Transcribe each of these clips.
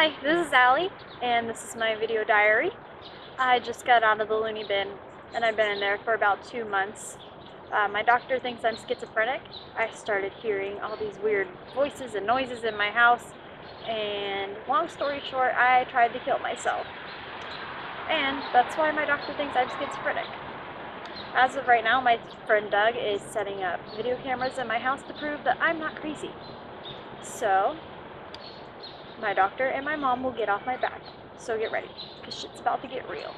Hi, this is Allie, and this is my video diary. I just got out of the loony bin, and I've been in there for about two months. Uh, my doctor thinks I'm schizophrenic. I started hearing all these weird voices and noises in my house, and long story short, I tried to kill myself. And that's why my doctor thinks I'm schizophrenic. As of right now, my friend Doug is setting up video cameras in my house to prove that I'm not crazy. So, my doctor and my mom will get off my back. So get ready, because shit's about to get real.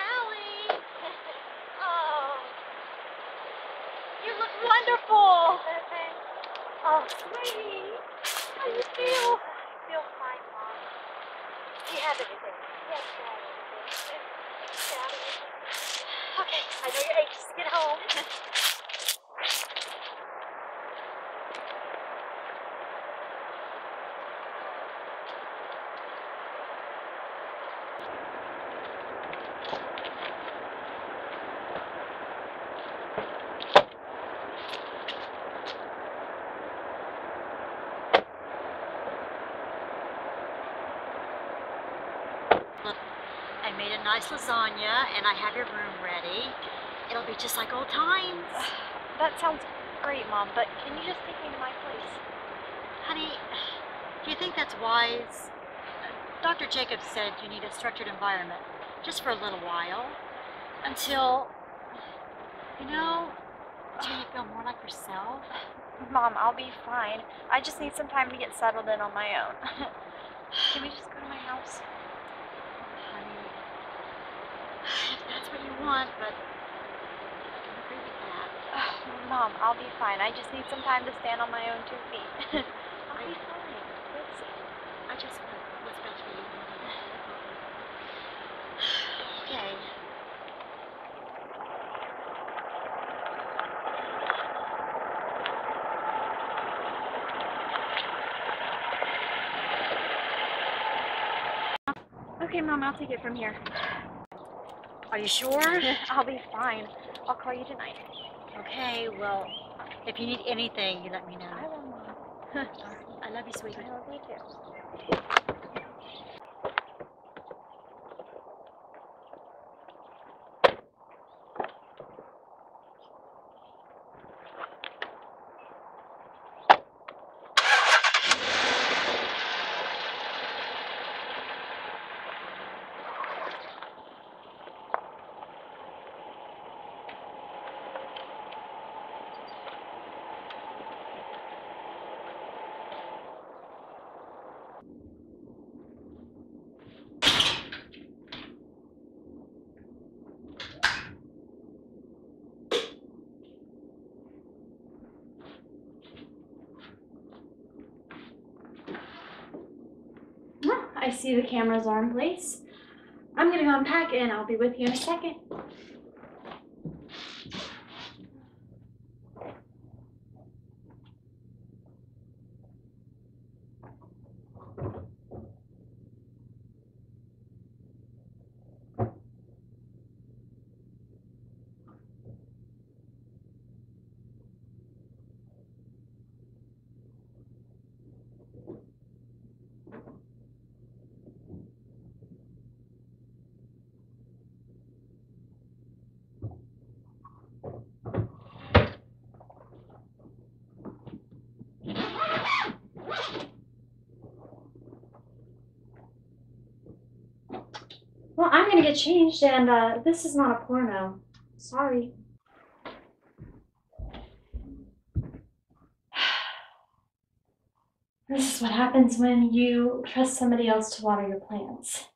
Allie! Oh, you look wonderful! Oh, sweetie, how do you feel? I feel fine, Mom. Do you have anything? Yes. Yeah. Okay, I know you're anxious to get home. I made a nice lasagna and I have your room ready. It'll be just like old times. That sounds great, Mom, but can you just take me to my place? Honey, do you think that's wise? Dr. Jacobs said you need a structured environment just for a little while until, you know, until you feel more like yourself. Mom, I'll be fine. I just need some time to get settled in on my own. can we just go to my house? Honey, if that's what you want, but I can agree with that. Mom, I'll be fine. I just need some time to stand on my own two feet. I'll be fine. Let's see. I just want what's best for you. Okay. Okay, Mom, I'll take it from here. Are you sure? I'll be fine. I'll call you tonight. okay, well, if you need anything, you let me know. I will, Mom. I love you, sweetie. I love you too. Well, I see the cameras are in place. I'm gonna go unpack and I'll be with you in a second. Well, I'm gonna get changed, and uh, this is not a porno. Sorry. This is what happens when you trust somebody else to water your plants.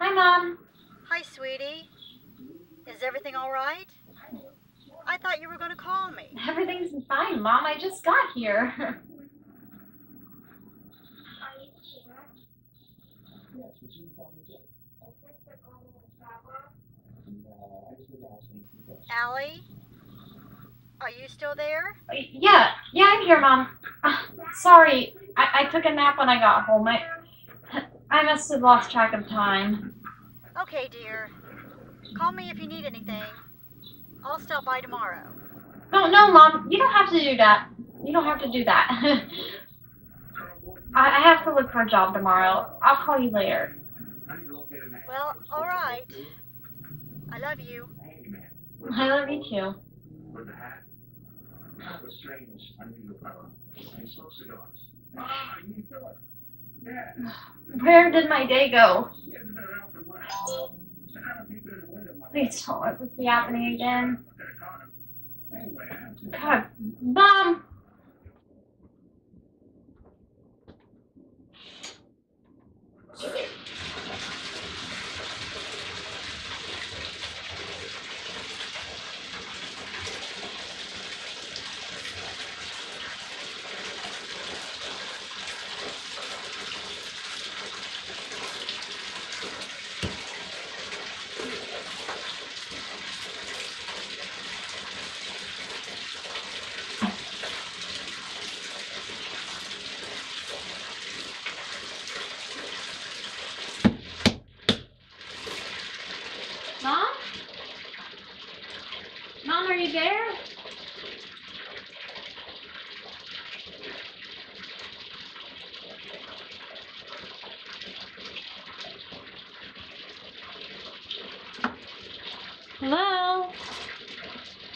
Hi, Mom. Hi, sweetie. Is everything all right? I thought you were going to call me. Everything's fine, Mom. I just got here. Allie? Are you still there? yeah, yeah, I'm here, Mom. Uh, sorry, I, I took a nap when I got home. I, I must have lost track of time. Okay, dear. Call me if you need anything. I'll stop by tomorrow. No, no, Mom, you don't have to do that. You don't have to do that. I, I have to look for a job tomorrow. I'll call you later. Well, all right. I love you. I love you too. with a hat, kind of a strange, unusual fellow, and he smokes cigars. Ah, you feel it? Where did my day go? Please don't let this be happening again. God! Mom? Hello?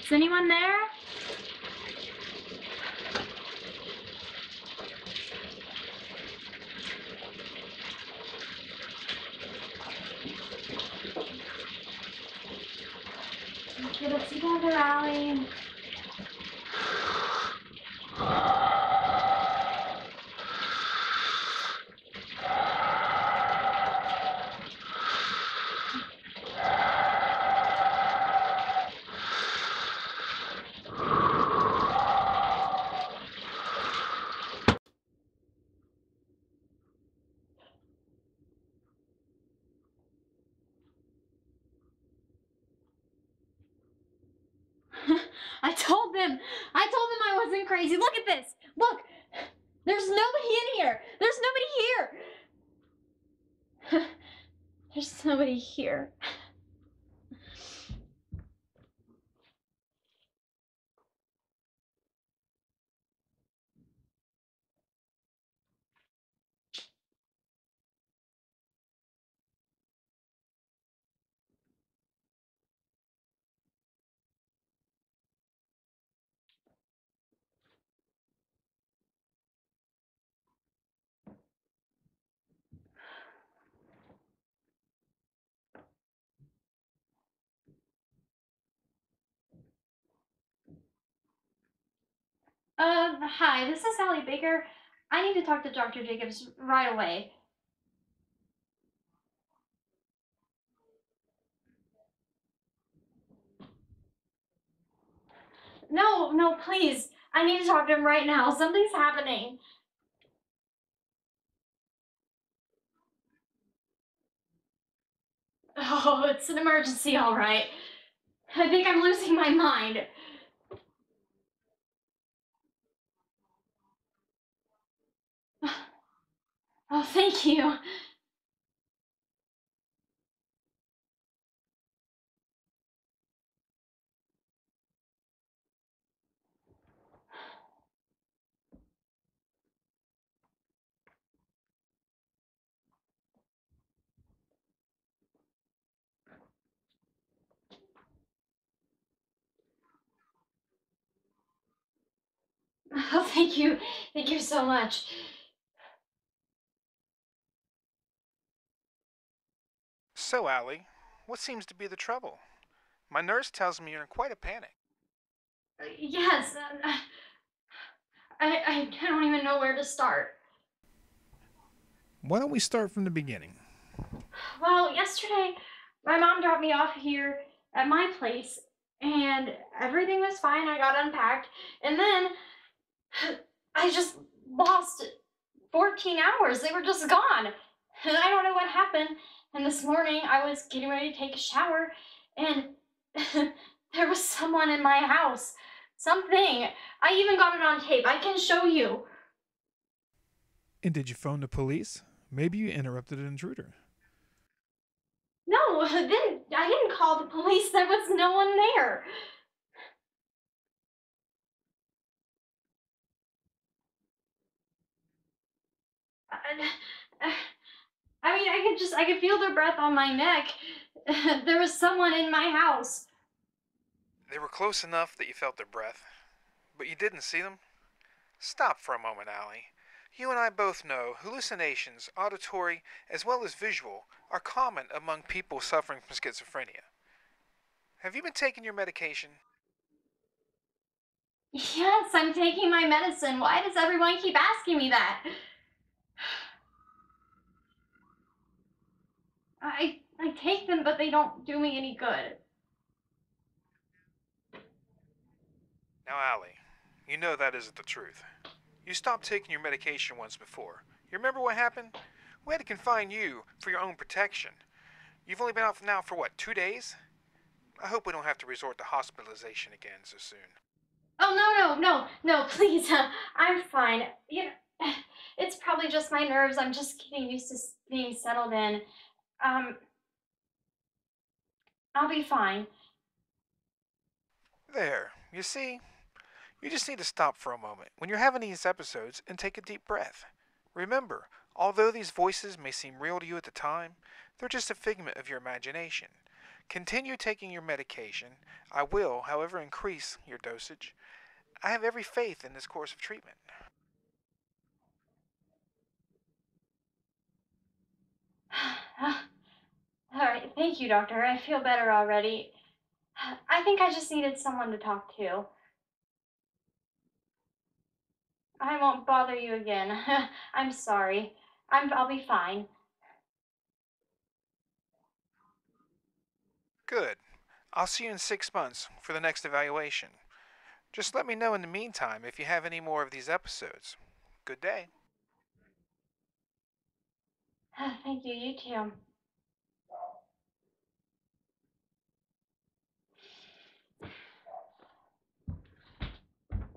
Is anyone there? Get it together, Allie. I told them. I told them I wasn't crazy. Look at this. Look. There's nobody in here. There's nobody here. There's nobody here. Uh, hi, this is Allie Baker. I need to talk to Dr. Jacobs right away. No, no, please. I need to talk to him right now. Something's happening. Oh, it's an emergency, all right. I think I'm losing my mind. Oh, thank you. Oh, thank you. Thank you so much. So, Allie, what seems to be the trouble? My nurse tells me you're in quite a panic. Uh, Yes. uh, I, I I don't even know where to start. Why don't we start from the beginning? Well, yesterday my mom dropped me off here at my place, and everything was fine. I got unpacked, and then I just lost 14 hours. They were just gone. And I don't know what happened. And this morning I was getting ready to take a shower, and there was someone in my house. Something. I even got it on tape. I can show you. And did you phone the police? Maybe you interrupted an intruder. No, then I didn't call the police. There was no one there. I, I mean, I could just, I could feel their breath on my neck. There was someone in my house. They were close enough that you felt their breath, but you didn't see them? Stop for a moment, Allie. You and I both know hallucinations, auditory as well as visual, are common among people suffering from schizophrenia. Have you been taking your medication? Yes, I'm taking my medicine. Why does everyone keep asking me that? I I take them, but they don't do me any good. Now, Allie, you know that isn't the truth. You stopped taking your medication once before. You remember what happened? We had to confine you for your own protection. You've only been out now for what, two days? I hope we don't have to resort to hospitalization again so soon. Oh no no no no! Please, uh, I'm fine. You know, it's probably just my nerves. I'm just getting used to being settled in. Um, I'll be fine. There, you see? You just need to stop for a moment when you're having these episodes and take a deep breath. Remember, although these voices may seem real to you at the time, they're just a figment of your imagination. Continue taking your medication. I will, however, increase your dosage. I have every faith in this course of treatment. All right, thank you, doctor. I feel better already. I think I just needed someone to talk to. I won't bother you again. I'm sorry. I'm I'll be fine. Good. I'll see you in six months for the next evaluation. Just let me know in the meantime if you have any more of these episodes. Good day. Thank you, you too.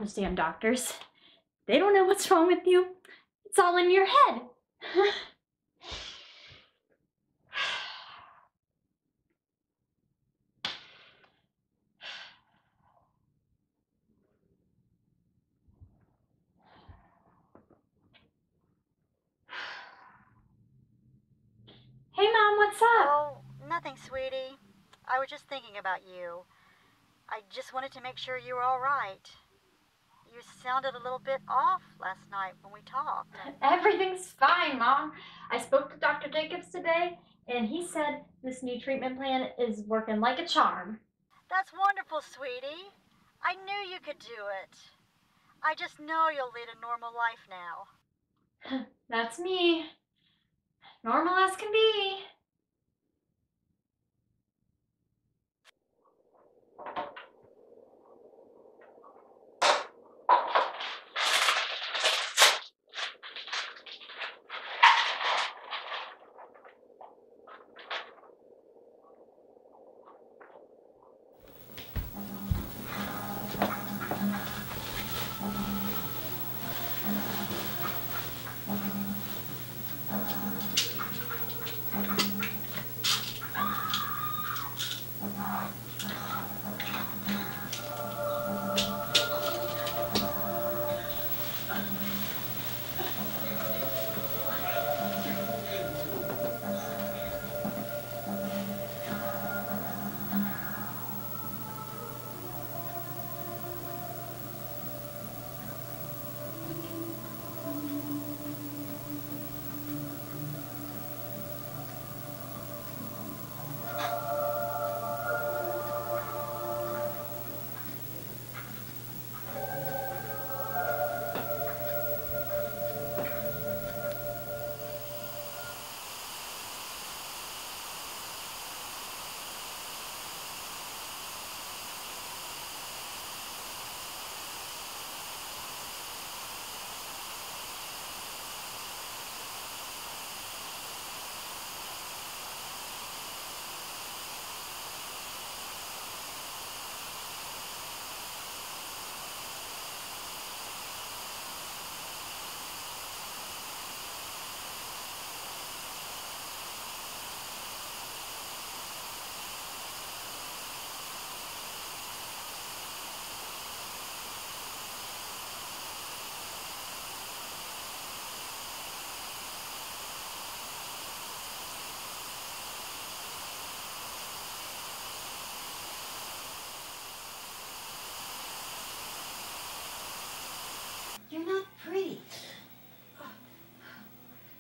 Those damn doctors. They don't know what's wrong with you. It's all in your head. hey, Mom, what's up? Oh, nothing, sweetie. I was just thinking about you. I just wanted to make sure you were all right. You sounded a little bit off last night when we talked. Everything's fine, Mom. I spoke to Dr. Jacobs today, and he said this new treatment plan is working like a charm. That's wonderful, sweetie. I knew you could do it. I just know you'll lead a normal life now. That's me. Normal as can be.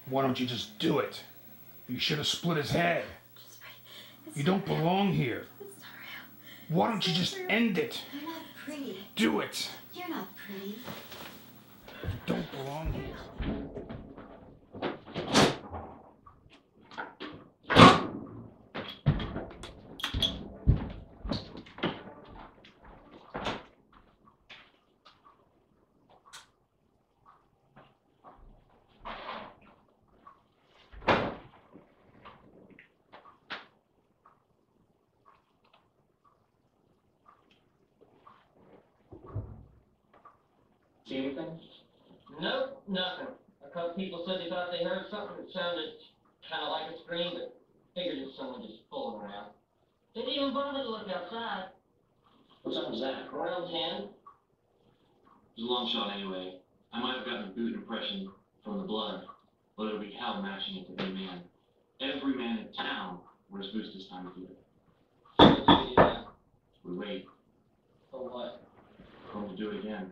Why don't you just do it? You should have split his head. You don't belong here. Why don't you just end it? You're not pretty. Do it. You're not pretty. You don't belong here. See anything? Nope, nothing. A couple people said they thought they heard something that sounded kind of like a scream, but figured it was someone just fooling around. They didn't even bother to look outside. What time was that? Around ten. It was a long shot anyway. I might have gotten a boot impression from the blood, but it'll be hell matching it to the man. Every man in town wears boots this time of year. Do we? Uh, we wait For what? for him to do it again.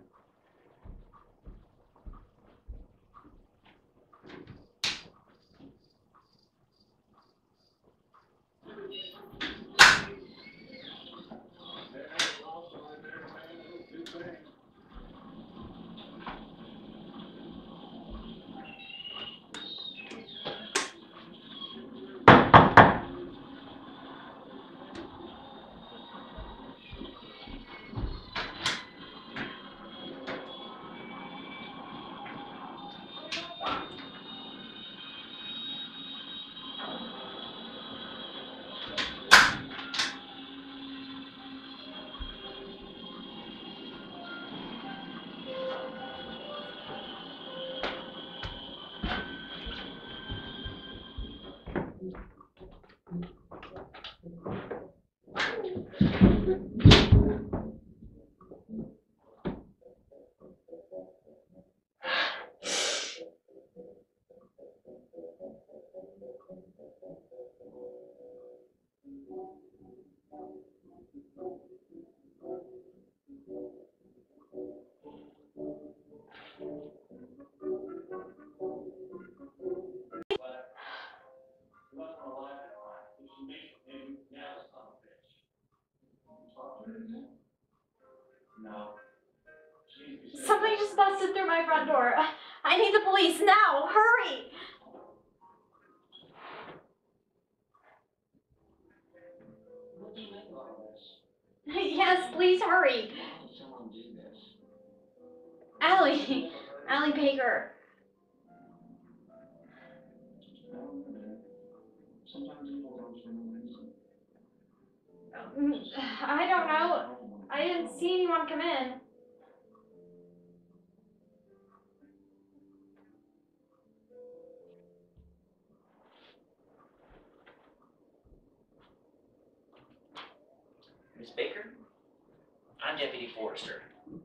Front door. I- need the police now. Hurry! Yes, please hurry. Do this? Allie. Allie Baker. Mm, I don't know. I didn't see anyone come in.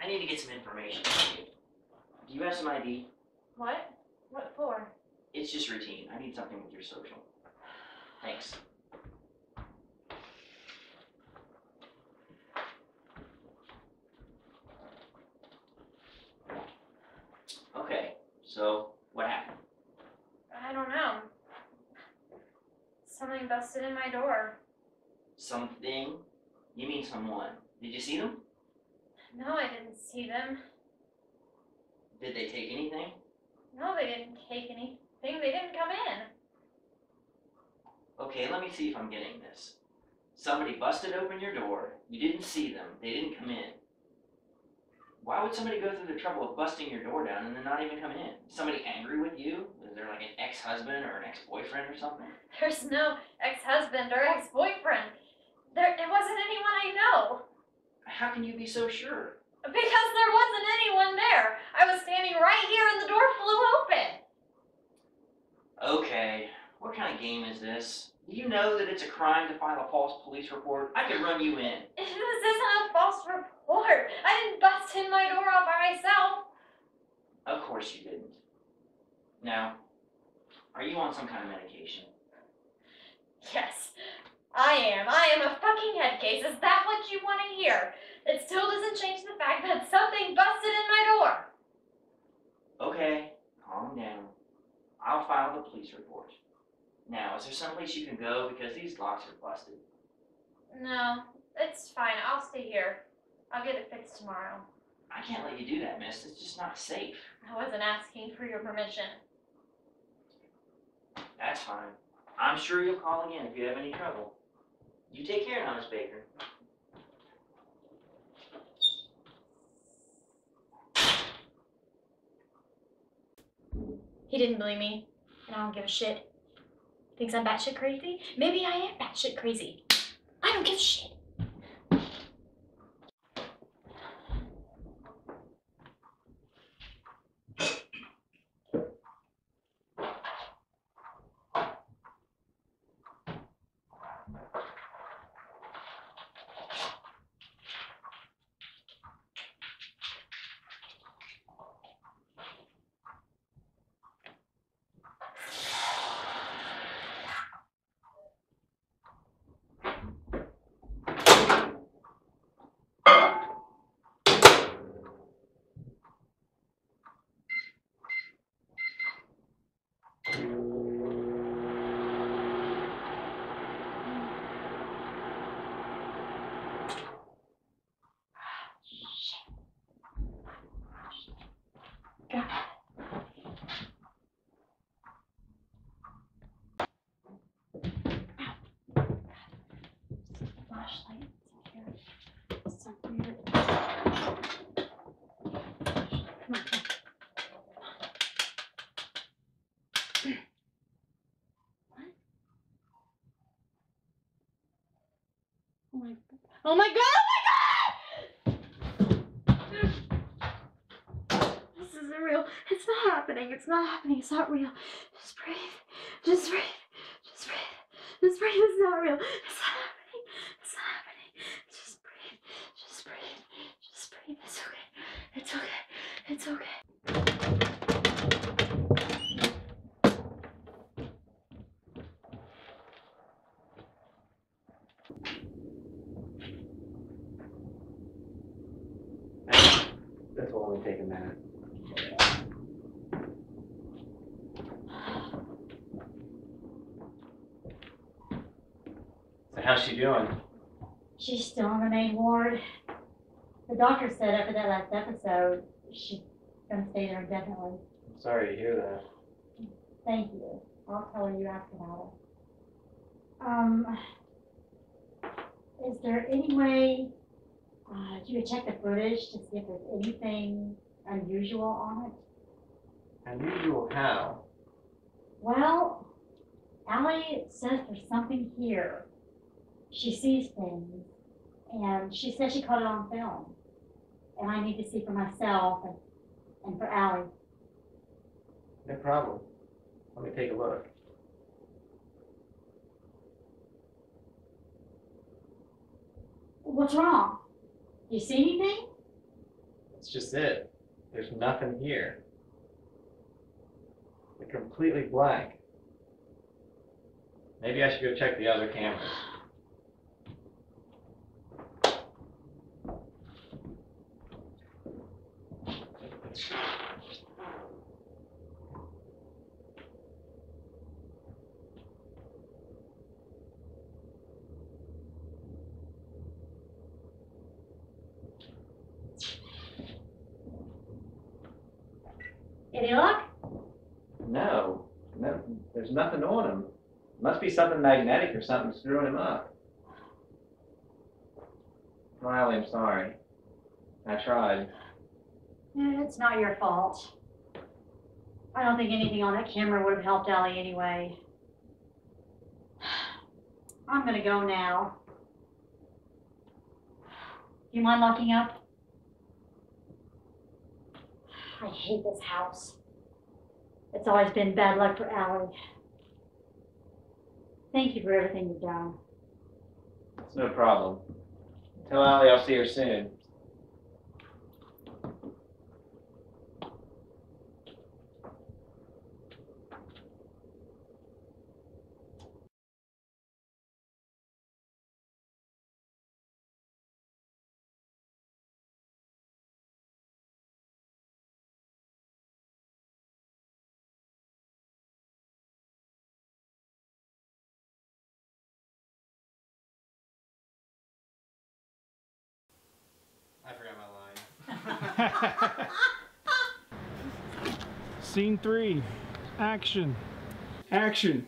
I need to get some information from you. Do you have some ID? What? What for? It's just routine. I need something with your social. Thanks. Okay, so what happened? I don't know. Something busted in my door. Something? You mean someone? Did you see them? No, I didn't see them. Did they take anything? No, they didn't take anything. They didn't come in. Okay, let me see if I'm getting this. Somebody busted open your door, you didn't see them, they didn't come in. Why would somebody go through the trouble of busting your door down and then not even come in? Is somebody angry with you? Is there like an ex-husband or an ex-boyfriend or something? There's no ex-husband or ex-boyfriend. There, it wasn't anyone I know. How can you be so sure? Because there wasn't anyone there. I was standing right here and the door flew open. Okay, what kind of game is this? Do you know that it's a crime to file a false police report? I could run you in. This isn't a false report. I didn't bust in my door all by myself. Of course you didn't. Now, are you on some kind of medication? Yes, I am. I am a fucking head case. Is that what you want to hear? It still doesn't change the fact that something busted in my door. Okay, calm down. I'll file the police report. Now, is there someplace you can go because these locks are busted? No, it's fine. I'll stay here. I'll get it fixed tomorrow. I can't let you do that, miss. It's just not safe. I wasn't asking for your permission. That's fine. I'm sure you'll call again if you have any trouble. You take care now, Miss Baker. He didn't believe me, and I don't give a shit. Thinks I'm batshit crazy? Maybe I am batshit crazy. I don't give a shit. Flashlight. So weird. Come. Oh my, oh my god, oh my god! This isn't real. It's not happening. It's not happening. It's not real. Just breathe. Just breathe. Just breathe. Just breathe. It's not real. It's not happening. It's not happening. Just breathe. Just breathe. Just breathe. It's okay. It's okay. It's okay. This will only take a minute. So how's she doing? She's still on the main ward. The doctor said after that last episode, she's gonna stay there indefinitely. I'm sorry to hear that. Thank you. I'll tell her you asked about it. Um, is there any way, uh, you could check the footage to see if there's anything unusual on it? Unusual how? Well, Allie says there's something here. She sees things, and she says she caught it on film. And I need to see for myself and, and for Allie. No problem. Let me take a look. What's wrong? You see anything? That's just it. There's nothing here. They're completely blank. Maybe I should go check the other cameras. Any luck? No, no, there's nothing on him. Must be something magnetic or something screwing him up. Riley, I'm sorry. I tried. Eh, It's not your fault. I don't think anything on that camera would have helped Allie anyway. I'm gonna go now. Do you mind locking up? I hate this house. It's always been bad luck for Allie. Thank you for everything you've done. It's no problem. Tell Allie I'll see her soon. Scene three. Action. Action.